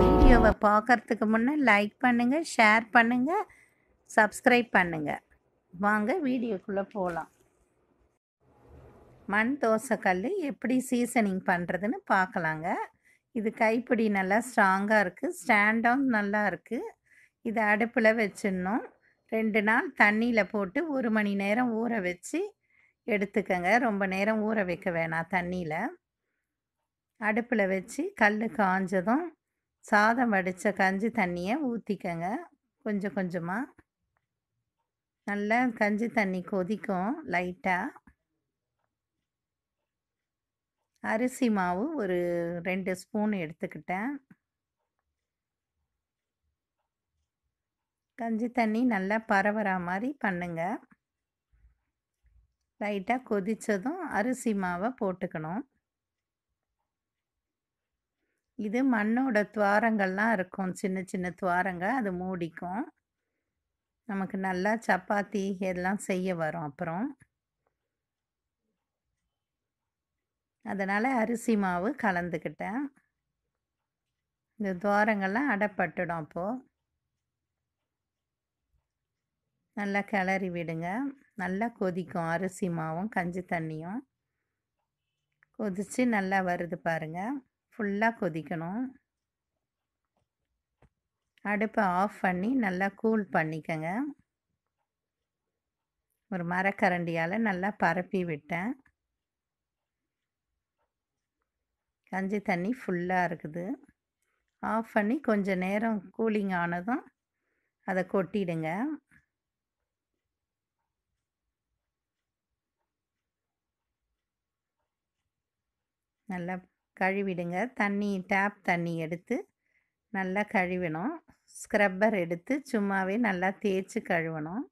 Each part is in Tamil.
வீடியோவை பார்க்கறதுக்கு முன்னே லைக் பண்ணுங்கள் ஷேர் பண்ணுங்கள் சப்ஸ்கிரைப் பண்ணுங்கள் வாங்க வீடியோக்குள்ளே போகலாம் மண் தோசைக்கல் எப்படி சீசனிங் பண்ணுறதுன்னு பார்க்கலாங்க. இது கைப்பிடி நல்லா ஸ்ட்ராங்காக இருக்குது ஸ்டாண்டும் நல்லா இருக்குது இதை அடுப்பில் வச்சிடணும். ரெண்டு நாள் தண்ணியில் போட்டு ஒரு மணி நேரம் ஊற வச்சு எடுத்துக்கங்க. ரொம்ப நேரம் ஊற வைக்க வேணாம் தண்ணியில். அடுப்பில் வச்சு கல் காஞ்சதும் சாதம் வடித்த கஞ்சி தண்ணியை ஊற்றிக்கங்க கொஞ்சம் கொஞ்சமாக நல்லா கஞ்சி தண்ணி கொதிக்கும் லைட்டாக அரிசி மாவு ஒரு ரெண்டு ஸ்பூன் எடுத்துக்கிட்டேன். கஞ்சி தண்ணி நல்லா பரவற மாதிரி பண்ணுங்க. லைட்டாக கொதித்ததும் அரிசி மாவை போட்டுக்கணும். இது மண்ணோட துவாரங்கள்லாம் இருக்கும். சின்ன சின்ன துவாரங்க. அது மூடிக்கும். நமக்கு நல்லா சப்பாத்தி எல்லாம் செய்ய வரும் அப்புறம். அதனால் அரிசி மாவு கலந்துக்கிட்டேன். இந்த துவாரங்கள்லாம் அடைப்பட்டுடும் அப்போது நல்லா கிளறி விடுங்க. நல்லா கொதிக்கும் அரிசி மாவும் கஞ்சி தண்ணியும். கொதித்து நல்லா வருது பாருங்கள் ஃபுல்லாக கொதிக்கணும். அடுப்பை ஆஃப் பண்ணி நல்லா கூல் பண்ணிக்கங்க. ஒரு மரக்கரண்டியால் நல்லா பரப்பி விட்டேன். கஞ்சி தண்ணி ஃபுல்லாக இருக்குது. ஆஃப் பண்ணி கொஞ்சம் நேரம் கூலிங் ஆனதும் அதை கொட்டிடுங்க. நல்லா கழுவிடுங்க. தண்ணி டேப் தண்ணி எடுத்து நல்லா கழுவினோம் ஸ்க்ரப்பர் எடுத்து சும்மாவே நல்லா தேய்ச்சி கழுவணும்.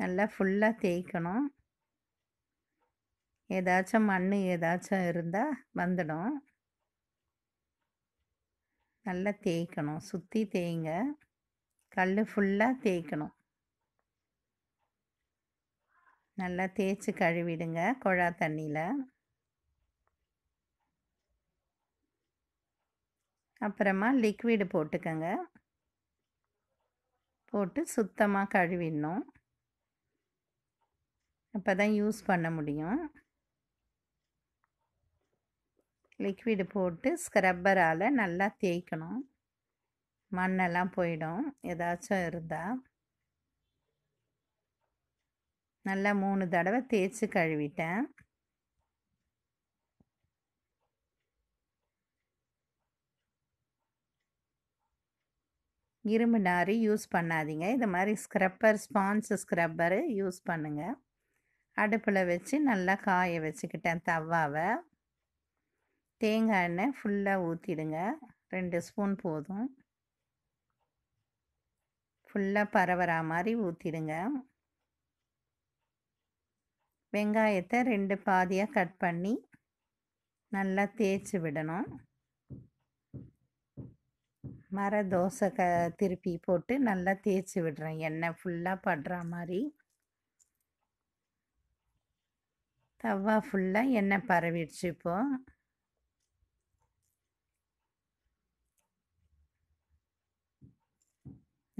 நல்லா ஃபுல்லாக தேய்க்கணும். ஏதாச்சும் மண் ஏதாச்சும் இருந்தால் வந்துடும். நல்லா தேய்க்கணும். சுற்றி தேய்ங்க. கல் ஃபுல்லாக தேய்க்கணும். நல்லா தேய்ச்சி கழுவிடுங்க குழா தண்ணியில். அப்புறமா லிக்விடு போட்டுக்கோங்க. போட்டு சுத்தமாக கழுவிடணும். அப்போ தான் யூஸ் பண்ண முடியும். லிக்விடு போட்டு ஸ்க்ரப்பரால் நல்லா தேய்க்கணும். மண்ணெல்லாம் போயிடும். ஏதாச்சும் இருந்தால் நல்லா மூணு தடவை தேய்ச்சி கழுவிட்டேன். இரும்பு நாறு யூஸ் பண்ணாதீங்க. இது மாதிரி ஸ்க்ரப்பர் ஸ்பான்ஸ் ஸ்க்ரப்பரு யூஸ் பண்ணுங்கள் அடுப்பில் வச்சு நல்லா காய வச்சுக்கிட்டேன் தவாவை. தேங்காய் எண்ணெய் ஃபுல்லாக ஊற்றிடுங்க ரெண்டு ஸ்பூன் போதும். ஃபுல்லாக பரவரா மாதிரி ஊற்றிடுங்க வெங்காயத்தை ரெண்டு பாதியாக கட் பண்ணி நல்லா தேய்ச்சி விடணும். மர தோசை க திருப்பி போட்டு நல்லா தேய்ச்சி விடுறேன். எண்ணெய் ஃபுல்லாக படுற மாதிரி தவா ஃபுல்லாக எண்ணெய் பரவிடுச்சு இப்போது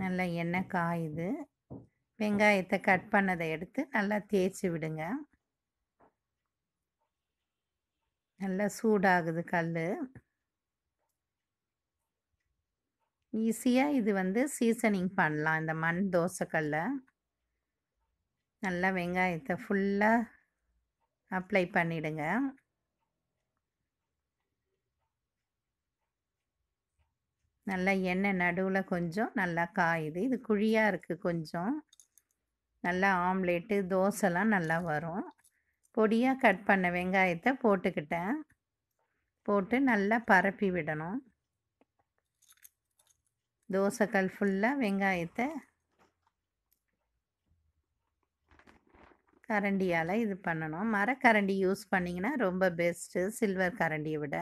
நல்லா எண்ணெய் காயுது. வெங்காயத்தை கட் பண்ணதை எடுத்து நல்லா தேய்ச்சி விடுங்க. நல்லா சூடாகுது கல் ஈஸியாக இது வந்து சீசனிங் பண்ணலாம் இந்த மண் தோசைக்கல்லை. நல்லா வெங்காயத்தை ஃபுல்லாக அப்ளை பண்ணிவிடுங்க நல்லா எண்ணெய் நடுவில் கொஞ்சம் நல்லா காயுது. இது குழியாக இருக்குது கொஞ்சம். நல்லா ஆம்லேட்டு தோசைலாம் நல்லா வரும். பொடியாக கட் பண்ண வெங்காயத்தை போட்டுக்கிட்டேன். போட்டு நல்லா பரப்பி விடணும். தோசைக்கல் ஃபுல்லாக வெங்காயத்தை கரண்டியால் இது பண்ணணும். மரக்கரண்டி யூஸ் பண்ணிங்கன்னா ரொம்ப பெஸ்ட்டு. சில்வர் கரண்டியை விட.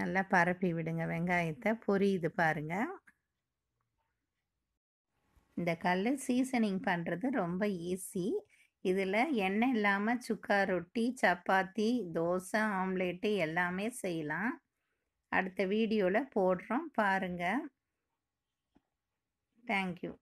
நல்லா பரப்பி விடுங்க வெங்காயத்தை. பொரியுது பாருங்கள் இந்த கல் சீசனிங் பண்ணுறது ரொம்ப ஈஸி இதில் எண்ணெய் இல்லாமல் சுக்கா ரொட்டி சப்பாத்தி தோசை ஆம்லேட்டு எல்லாமே செய்யலாம். அடுத்த வீடியோவில் போடுறோம். பாருங்கள் தேங்க்யூ